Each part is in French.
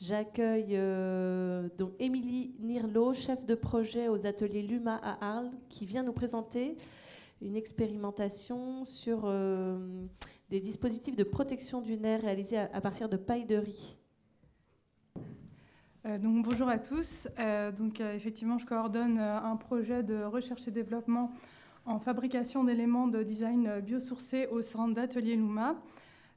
J'accueille donc Émilie Nirlo, chef de projet aux ateliers Luma à Arles, qui vient nous présenter une expérimentation sur des dispositifs de protection du nerf réalisés à, partir de paille de riz. Euh, donc, bonjour à tous. Euh, donc, euh, effectivement, je coordonne un projet de recherche et développement en fabrication d'éléments de design biosourcés au sein d'Atelier Luma.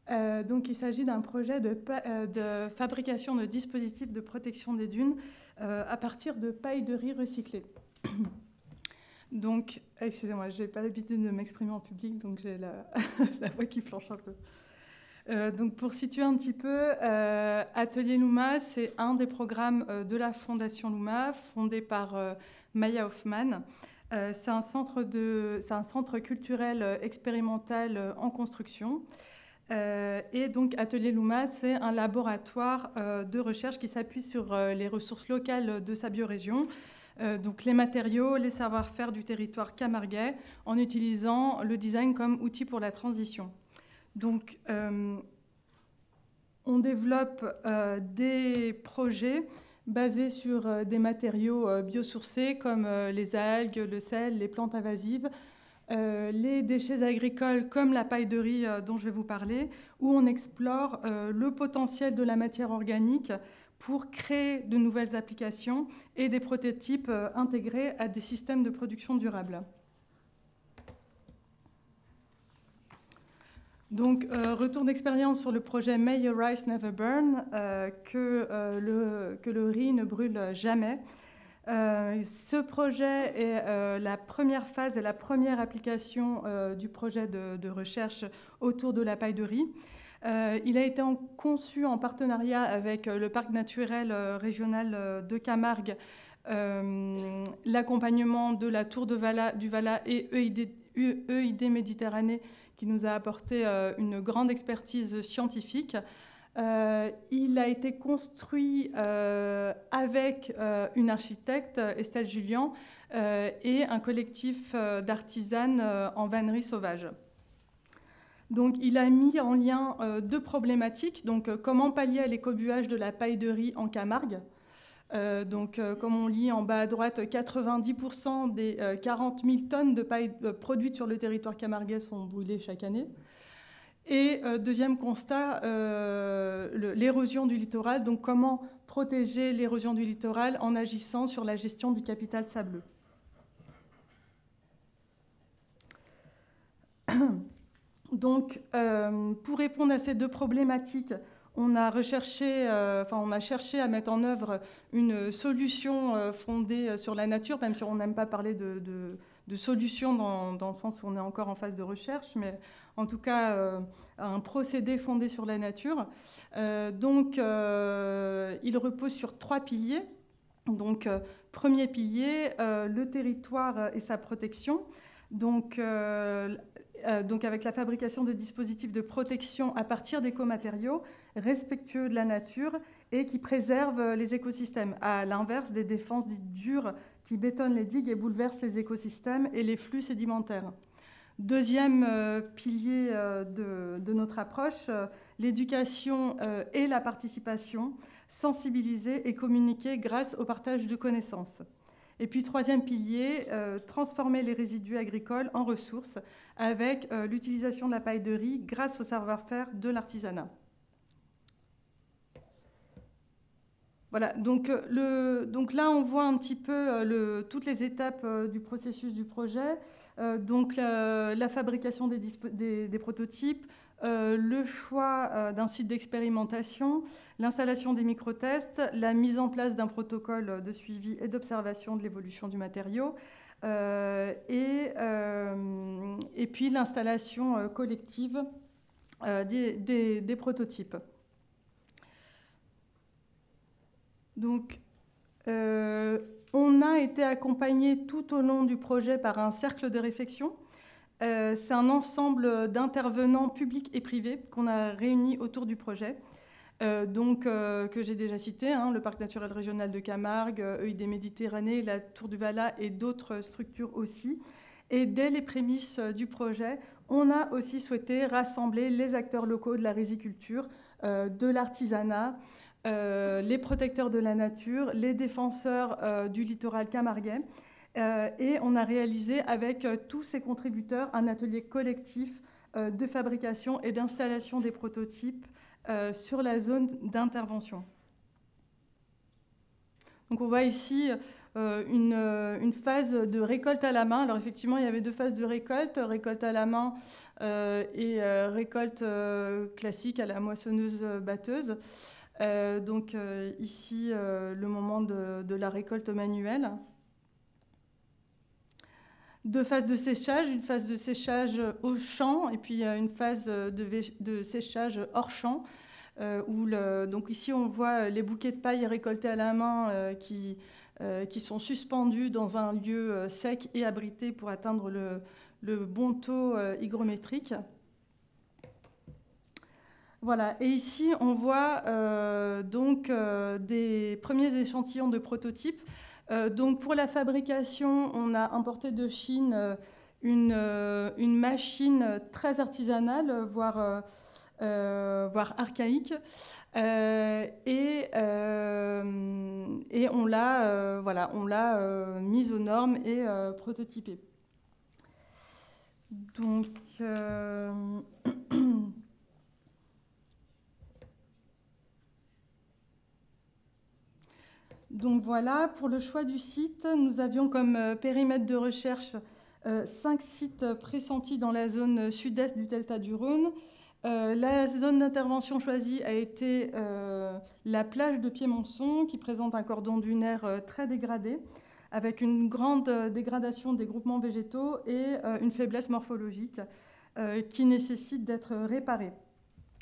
Donc, il s'agit d'un projet de, de, fabrication de dispositifs de protection des dunes à partir de paille de riz recyclée. Donc, excusez-moi, je n'ai pas l'habitude de m'exprimer en public, donc j'ai la, voix qui flanche un peu. Euh, donc, pour situer un petit peu, euh, Atelier Luma, c'est un des programmes euh, de la Fondation Luma, fondé par Maya Hoffman. c'est un centre culturel expérimental en construction. Et donc, Atelier Luma, c'est un laboratoire de recherche qui s'appuie sur les ressources locales de sa biorégion. Euh, donc les matériaux, les savoir-faire du territoire camarguais, en utilisant le design comme outil pour la transition. Donc, euh, on développe euh, des projets basés sur des matériaux biosourcés comme les algues, le sel, les plantes invasives, les déchets agricoles comme la paille de riz dont je vais vous parler, où on explore le potentiel de la matière organique pour créer de nouvelles applications et des prototypes euh, intégrés à des systèmes de production durable. Donc, euh, retour d'expérience sur le projet May Your Rice Never Burn, euh, que, le, que, le, riz ne brûle jamais. Ce projet est la première phase et la première application du projet de, recherche autour de la paille de riz. Euh, il a été conçu en partenariat avec euh, le parc naturel euh, régional de Camargue, l'accompagnement de la Tour de du Vala et EID, e Méditerranée qui nous a apporté une grande expertise scientifique. Il a été construit avec une architecte, Estelle Julien, et un collectif d'artisanes en vannerie sauvage. Donc, il a mis en lien euh, deux problématiques. Donc, euh, comment pallier à l'écobuage de la paille de riz en Camargue? Euh, donc, comme on lit en bas à droite, 90% des 40 000 tonnes de paille produites sur le territoire camarguais sont brûlées chaque année. Et deuxième constat, l'érosion du littoral. Donc, comment protéger l'érosion du littoral en agissant sur la gestion du capital sableux? Donc, euh, pour répondre à ces deux problématiques, on a, euh, cherché à mettre en œuvre une solution euh, fondée sur la nature, même si on n'aime pas parler de, solution dans, dans, le sens où on est encore en phase de recherche, mais en tout cas un procédé fondé sur la nature. donc, il repose sur trois piliers. Donc, premier pilier, le territoire et sa protection. Donc, euh, donc avec la fabrication de dispositifs de protection à partir d'écomatériaux respectueux de la nature et qui préservent les écosystèmes, à l'inverse des défenses dites dures qui bétonnent les digues et bouleversent les écosystèmes et les flux sédimentaires. Deuxième euh, pilier euh, de, notre approche, l'éducation et la participation, sensibiliser et communiquer grâce au partage de connaissances. Et puis troisième pilier, euh, transformer les résidus agricoles en ressources avec euh, l'utilisation de la paille de riz grâce au savoir-faire de l'artisanat. Voilà, donc, euh, là, on voit un petit peu toutes les étapes du processus du projet. donc, la, fabrication des prototypes, le choix d'un site d'expérimentation, l'installation des microtests, la mise en place d'un protocole de suivi et d'observation de l'évolution du matériau, euh, et, euh, puis l'installation euh, collective des, des, prototypes. Donc, on a été accompagné tout au long du projet par un cercle de réflexion. C'est un ensemble d'intervenants publics et privés qu'on a réunis autour du projet. Euh, donc, euh, que j'ai déjà cité, hein, le parc naturel régional de Camargue, EID euh, Méditerranée, la Tour du Vala et d'autres structures aussi. Et dès les prémices du projet, on a aussi souhaité rassembler les acteurs locaux de la riziculture, de l'artisanat, les protecteurs de la nature, les défenseurs du littoral camarguais. Et on a réalisé avec tous ces contributeurs un atelier collectif de fabrication et d'installation des prototypes sur la zone d'intervention. Donc on voit ici euh, euh, une, phase de récolte à la main. Alors effectivement, il y avait deux phases de récolte, récolte à la main euh, et récolte classique à la moissonneuse-batteuse. donc ici, le moment de, la récolte manuelle. Deux phases de séchage, une phase de séchage au champ et puis une phase de, séchage hors champ. où donc ici on voit les bouquets de paille récoltés à la main qui, euh, sont suspendus dans un lieu euh, sec et abrité pour atteindre le, bon taux euh, hygrométrique. Voilà, et ici on voit donc des premiers échantillons de prototypes. Donc pour la fabrication, on a importé de Chine une, une machine très artisanale, voire, voire archaïque, euh, et, euh, et, on l'a euh, voilà, on l'a mise aux normes et prototypée. Donc, Donc voilà, pour le choix du site, nous avions comme périmètre de recherche cinq sites pressentis dans la zone sud-est du delta du Rhône, euh, la zone d'intervention choisie a été euh, la plage de Piémonçon, qui présente un cordon dunaire euh, très dégradé, avec une grande dégradation des groupements végétaux et une faiblesse morphologique qui nécessite d'être réparé.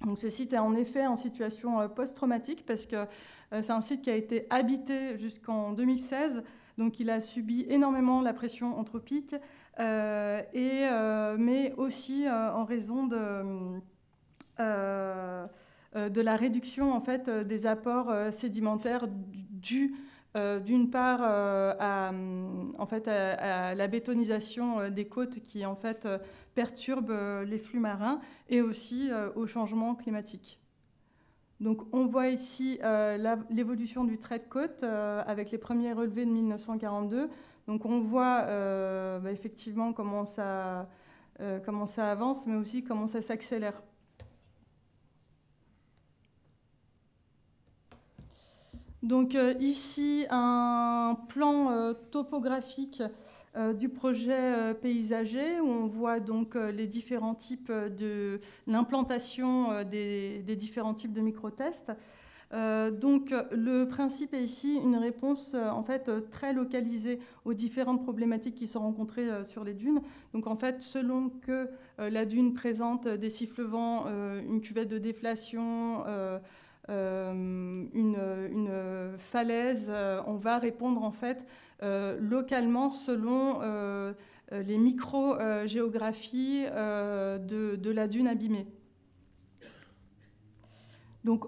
Donc, ce site est en effet en situation post-traumatique parce que c'est un site qui a été habité jusqu'en 2016, donc il a subi énormément la pression anthropique, et, mais aussi en raison de euh, euh, la réduction en fait euh, des apports sédimentaires dus d'une part à, à, la bétonisation des côtes qui en fait perturbe les flux marins et aussi au changement climatique. Donc on voit ici l'évolution du trait de côte avec les premiers relevés de 1942. Donc on voit bah, effectivement comment ça, comment ça avance, mais aussi comment ça s'accélère. Donc euh, ici, un plan euh, topographique euh, du projet paysager où on voit donc les différents types de l'implantation des, différents types de micro-tests. donc le principe est ici une réponse en fait très localisée aux différentes problématiques qui sont rencontrées sur les dunes. Donc en fait, selon que la dune présente des sifflevents, une cuvette de déflation, euh, une, falaise, euh, on va répondre en fait euh, localement selon les micro-géographies de, la dune abîmée. Donc,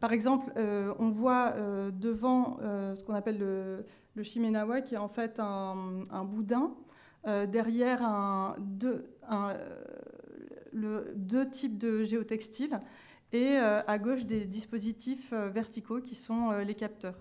par exemple, on voit devant ce qu'on appelle le, le, Shimenawa, qui est en fait un, boudin, derrière deux types de géotextiles et euh, à gauche des dispositifs euh, verticaux qui sont euh, les capteurs.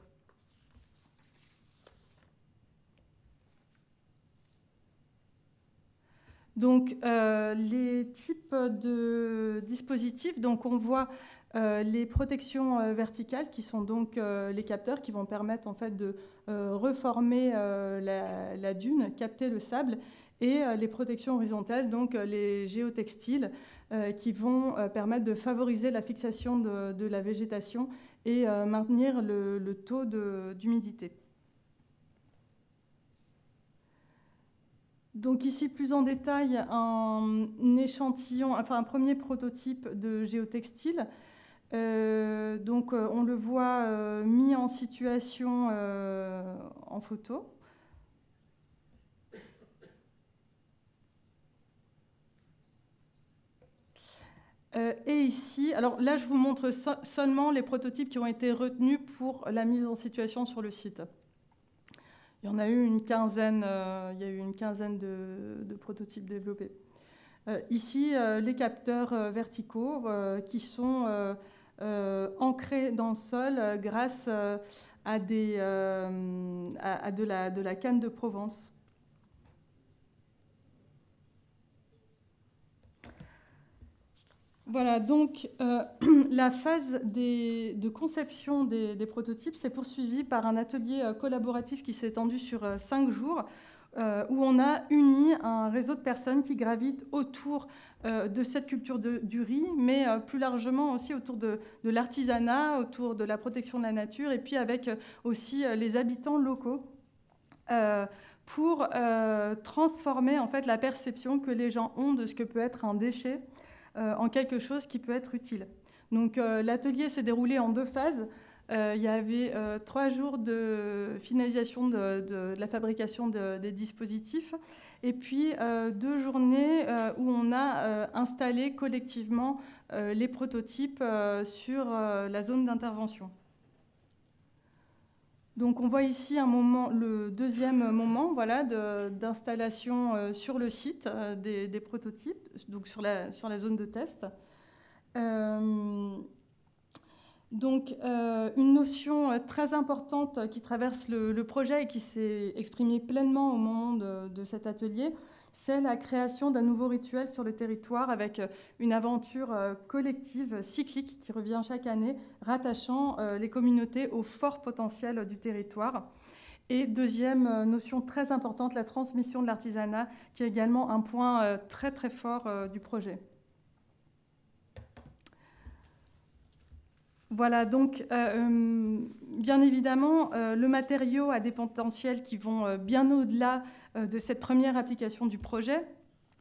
Donc les types de dispositifs, donc on voit les protections verticales qui sont donc les capteurs qui vont permettre en fait de reformer la, la, dune, capter le sable, et les protections horizontales, donc les géotextiles qui vont euh, permettre de favoriser la fixation de, la végétation et euh, maintenir le, taux d'humidité. Donc ici, plus en détail, un, échantillon, enfin un premier prototype de géotextile. donc on le voit mis en situation en photo. Euh, et ici, alors là, je vous montre seulement les prototypes qui ont été retenus pour la mise en situation sur le site. Il y en a eu une quinzaine, euh, il y a eu une quinzaine de, prototypes développés. Euh, ici, les capteurs verticaux qui sont ancrés dans le sol grâce à, des, à, de, la, de la canne de Provence. Voilà, donc euh, la phase de conception des, prototypes s'est poursuivie par un atelier euh, collaboratif qui s'est étendu sur euh, cinq jours, où on a uni un réseau de personnes qui gravitent autour de cette culture du riz, mais plus largement aussi autour de, de l'artisanat, autour de la protection de la nature, et puis avec aussi les habitants locaux pour transformer en fait la perception que les gens ont de ce que peut être un déchet en quelque chose qui peut être utile. Donc euh, l'atelier s'est déroulé en deux phases. Euh, il y avait trois jours de finalisation de, la fabrication des dispositifs et puis deux journées où on a installé collectivement les prototypes sur la zone d'intervention. Donc on voit ici un moment, le deuxième moment voilà, d'installation euh, sur le site euh, des, prototypes, donc sur la, zone de test. Euh, donc une notion très importante qui traverse le, projet et qui s'est exprimée pleinement au moment de cet atelier, c'est la création d'un nouveau rituel sur le territoire avec euh, une aventure euh, collective cyclique qui revient chaque année, rattachant euh, les communautés au fort potentiel du territoire. Et deuxième notion très importante, la transmission de l'artisanat, qui est également un point très très fort du projet. Voilà, donc bien évidemment, le matériau a des potentiels qui vont bien au-delà euh, de cette première application du projet.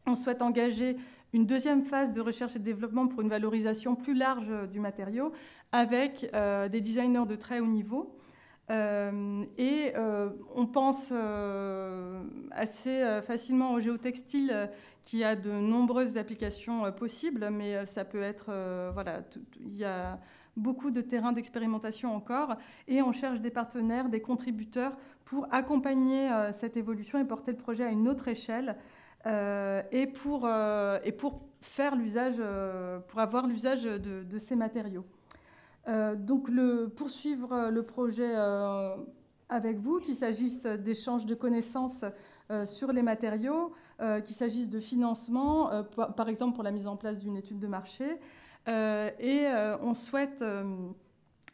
On souhaite engager une deuxième phase de recherche et de développement pour une valorisation plus large euh, du matériau avec euh, des designers de très haut niveau. et on pense assez facilement au géotextile qui a de nombreuses applications possibles, mais ça peut être, voilà, il y a beaucoup de terrains d'expérimentation encore, et on cherche des partenaires, des contributeurs pour accompagner euh, cette évolution et porter le projet à une autre échelle, euh, et, pour, euh, et pour faire l'usage, pour avoir l'usage de, ces matériaux. donc le, poursuivre le projet avec vous, qu'il s'agisse d'échanges de connaissances sur les matériaux, qu'il s'agisse de financement, par exemple pour la mise en place d'une étude de marché, et euh, on souhaite euh,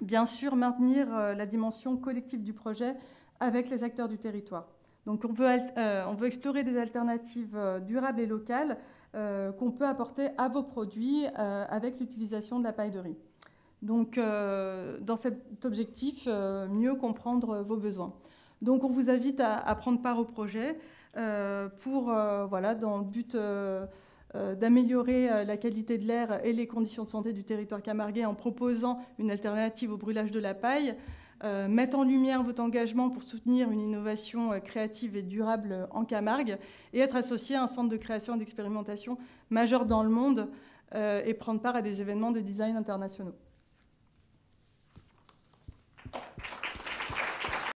bien sûr maintenir la dimension collective du projet avec les acteurs du territoire. Donc on veut, explorer des alternatives durables et locales qu'on peut apporter à vos produits avec l'utilisation de la paille de riz. Donc dans cet objectif, mieux comprendre vos besoins. Donc on vous invite à, à prendre part au projet pour, voilà, dans le but euh, d'améliorer euh, la qualité de l'air et les conditions de santé du territoire camarguais en proposant une alternative au brûlage de la paille, euh, mettre en lumière votre engagement pour soutenir une innovation créative et durable en Camargue et être associé à un centre de création et d'expérimentation majeur dans le monde et prendre part à des événements de design internationaux.